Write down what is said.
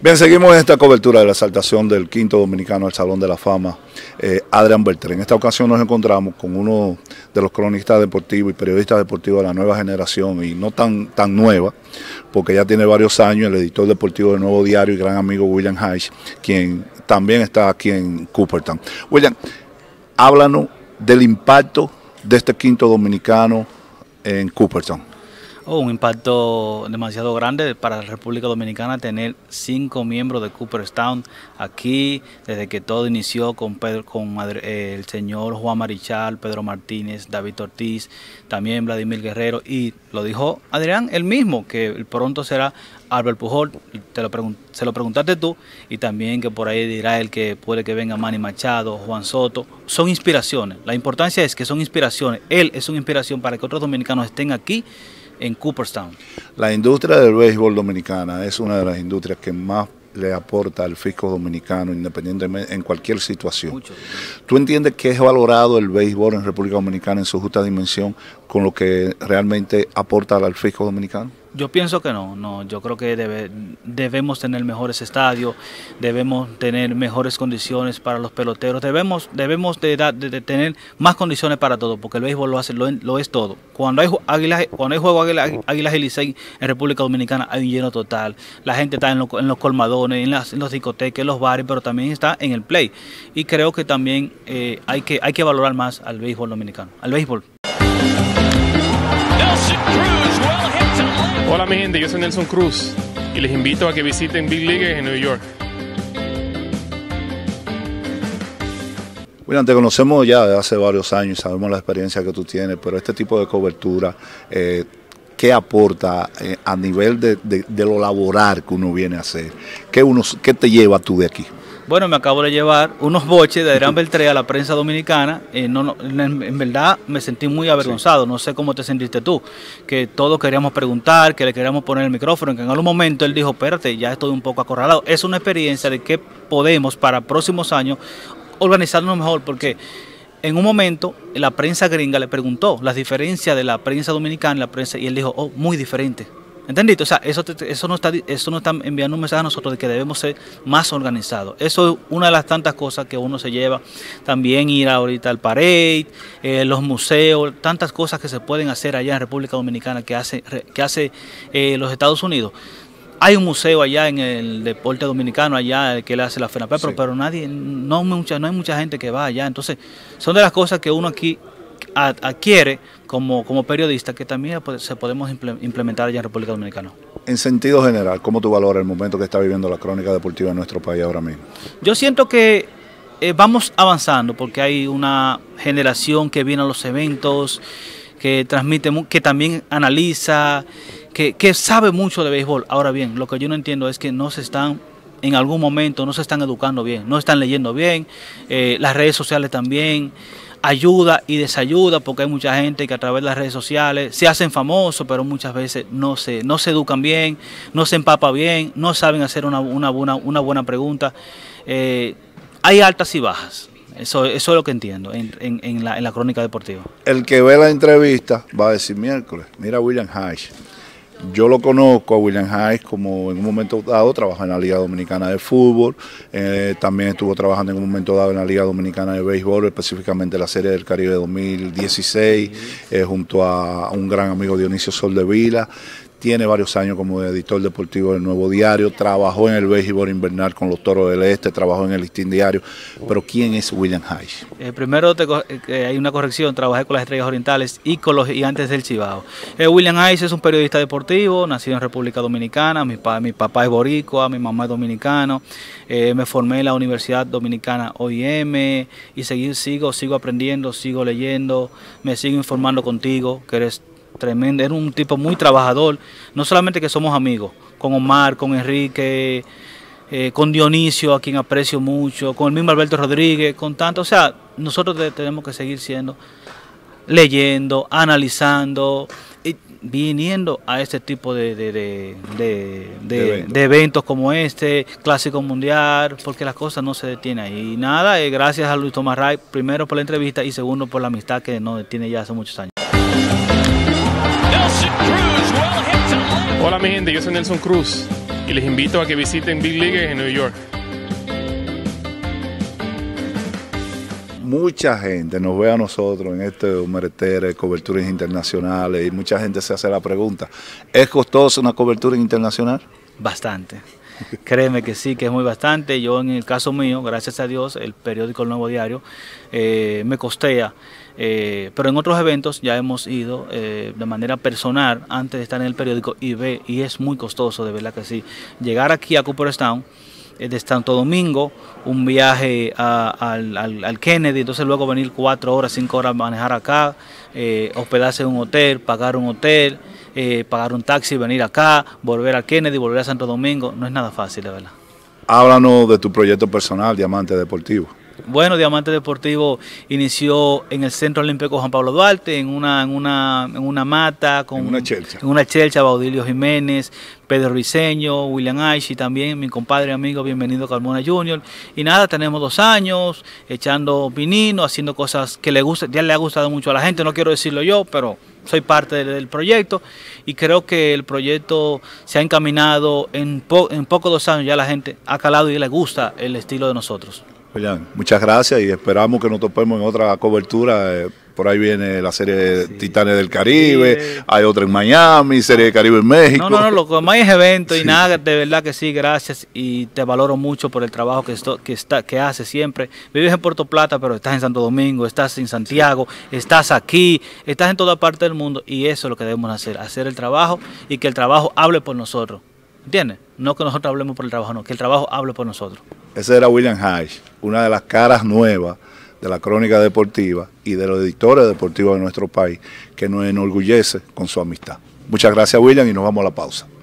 Bien, seguimos en esta cobertura de la exaltación del quinto dominicano al Salón de la Fama, eh, Adrián Beltrán. En esta ocasión nos encontramos con uno de los cronistas deportivos y periodistas deportivos de la nueva generación y no tan, tan nueva, porque ya tiene varios años, el editor deportivo del Nuevo Diario y gran amigo William Hayes, quien también está aquí en Cooperstown. William, háblanos del impacto de este quinto dominicano en Cooperstown. Un impacto demasiado grande para la República Dominicana tener cinco miembros de Cooperstown aquí desde que todo inició con, Pedro, con eh, el señor Juan Marichal, Pedro Martínez, David Ortiz, también Vladimir Guerrero y lo dijo Adrián él mismo que pronto será Albert Pujol, te lo se lo preguntaste tú y también que por ahí dirá el que puede que venga Manny Machado, Juan Soto, son inspiraciones. La importancia es que son inspiraciones. Él es una inspiración para que otros dominicanos estén aquí en Cooperstown. La industria del béisbol dominicana es una de las industrias que más le aporta al fisco dominicano independientemente en cualquier situación. ¿Tú entiendes que es valorado el béisbol en República Dominicana en su justa dimensión con lo que realmente aporta al fisco dominicano? Yo pienso que no, no. Yo creo que debe, debemos tener mejores estadios, debemos tener mejores condiciones para los peloteros, debemos, debemos de, de, tener más condiciones para todo, porque el béisbol lo hace, lo, es todo. Cuando hay águilas, cuando hay juego águilas, Licey en República Dominicana hay un lleno total. La gente está en, en los colmadones, en, las, los discotecas, en los bares, pero también está en el play. Y creo que también eh, hay que hay que valorar más al béisbol dominicano, al béisbol. Hola mi gente, yo soy Nelson Cruz y les invito a que visiten Big League en New York. William, te conocemos ya de hace varios años, sabemos la experiencia que tú tienes, pero este tipo de cobertura, eh, ¿qué aporta eh, a nivel de, lo laboral que uno viene a hacer? ¿Qué, uno, ¿Qué te lleva tú de aquí? Bueno, me acabo de llevar unos boches de Adrián Beltré a la prensa dominicana. Eh, no, en, verdad me sentí muy avergonzado. No sé cómo te sentiste tú. Que todos queríamos preguntar, que le queríamos poner el micrófono. Que en algún momento él dijo, espérate, ya estoy un poco acorralado. Es una experiencia de que podemos para próximos años organizarnos mejor. Porque en un momento la prensa gringa le preguntó las diferencias de la prensa dominicana y la prensa. Y él dijo, oh, muy diferente. ¿Entendiste? O sea, eso, eso, no está, eso no está enviando un mensaje a nosotros de que debemos ser más organizados. Eso es una de las tantas cosas que uno se lleva. También ir ahorita al parade, eh, los museos, tantas cosas que se pueden hacer allá en República Dominicana que hace, que hace eh, los Estados Unidos. Hay un museo allá en el deporte dominicano, allá que le hace la FENAPE, pero, pero nadie, no, mucha, no hay mucha gente que va allá. Entonces, son de las cosas que uno aquí adquiere como, como periodista que también se podemos implementar allá en República Dominicana. En sentido general, ¿cómo tú valoras el momento que está viviendo la crónica deportiva en nuestro país ahora mismo? Yo siento que eh, vamos avanzando porque hay una generación que viene a los eventos, que transmite, que también analiza, que, que sabe mucho de béisbol. Ahora bien, lo que yo no entiendo es que no se están en algún momento no se están educando bien, no están leyendo bien, eh, las redes sociales también ayuda y desayuda, porque hay mucha gente que a través de las redes sociales se hacen famosos, pero muchas veces no se, no se educan bien, no se empapa bien, no saben hacer una, una, buena, una buena pregunta. Eh, hay altas y bajas. Eso, eso es lo que entiendo en, en, la, en la crónica deportiva. El que ve la entrevista va a decir miércoles, mira William Hayes yo lo conozco a William Hayes como en un momento dado trabajó en la Liga Dominicana de Fútbol, eh, también estuvo trabajando en un momento dado en la Liga Dominicana de Béisbol, específicamente la Serie del Caribe 2016, eh, junto a un gran amigo Dionisio Soldevila tiene varios años como editor deportivo del Nuevo Diario, trabajó en el béisbol invernal con los Toros del Este, trabajó en el Listín Diario, pero ¿quién es William Hayes? Eh, primero eh, hay una corrección, trabajé con las Estrellas Orientales y con los Gigantes del Chibao. Eh, William Hayes es un periodista deportivo, nacido en República Dominicana, mi, mi papá es boricua, mi mamá es dominicano, me formé en la Universidad Dominicana OIM y seguir, sigo, sigo aprendiendo, sigo leyendo, me sigo informando contigo, que eres tremendo, era un tipo muy trabajador, no solamente que somos amigos, con Omar, con Enrique, eh, con Dionisio, a quien aprecio mucho, con el mismo Alberto Rodríguez, con tanto, o sea, nosotros tenemos que seguir siendo, leyendo, analizando, y viniendo a este tipo de, de, eventos como este, Clásico Mundial, porque las cosas no se detienen ahí. Y nada, eh, gracias a Luis Tomás Ray, primero por la entrevista y segundo por la amistad que nos detiene ya hace muchos años. Hola mi gente, yo soy Nelson Cruz y les invito a que visiten Big League en New York. mucha gente nos ve a nosotros en este humeretere, coberturas internacionales, y mucha gente se hace la pregunta, ¿es costosa una cobertura internacional? Bastante. Créeme que sí, que es muy bastante. Yo en el caso mío, gracias a Dios, el periódico El Nuevo Diario eh, me costea. Eh, pero en otros eventos ya hemos ido eh, de manera personal antes de estar en el periódico y ve y es muy costoso, de verdad que sí. Llegar aquí a Cooperstown de Santo Domingo, un viaje al, Kennedy, entonces luego venir cuatro horas, cinco horas manejar acá, hospedarse en un hotel, pagar un hotel, eh, pagar un taxi, venir acá, volver a Kennedy, volver a Santo Domingo, no es nada fácil, de verdad. Háblanos de tu proyecto personal, Diamante Deportivo. Bueno, Diamante Deportivo inició en el Centro Olímpico Juan Pablo Duarte, en una, en una, en una mata, con en una chelcha. En una chelcha, Baudilio Jiménez, Pedro Riseño, William Aishi también, mi compadre y amigo, bienvenido Carmona Junior. Y nada, tenemos dos años echando vinino, haciendo cosas que le gusta, ya le ha gustado mucho a la gente, no quiero decirlo yo, pero soy parte del, proyecto y creo que el proyecto se ha encaminado en, en pocos dos años, ya la gente ha calado y le gusta el estilo de nosotros muchas gracias y esperamos que nos topemos en otra cobertura. Eh, por ahí viene la serie Titanes del Caribe, hay otra en Miami, serie de Caribe en México. No, no, no, lo que más es evento y nada, de verdad que sí, gracias y te valoro mucho por el trabajo que, esto, que, está, que haces siempre. Vives en Puerto Plata, pero estás en Santo Domingo, estás en Santiago, estás aquí, estás en toda parte del mundo y eso es lo que debemos hacer, hacer el trabajo y que el trabajo hable por nosotros. ¿Entiendes? No que nosotros hablemos por el trabajo, no, que el trabajo hable por nosotros. Ese era William Hayes, una de las caras nuevas de la crónica deportiva y de los editores deportivos de nuestro país, que nos enorgullece con su amistad. Muchas gracias William y nos vamos a la pausa.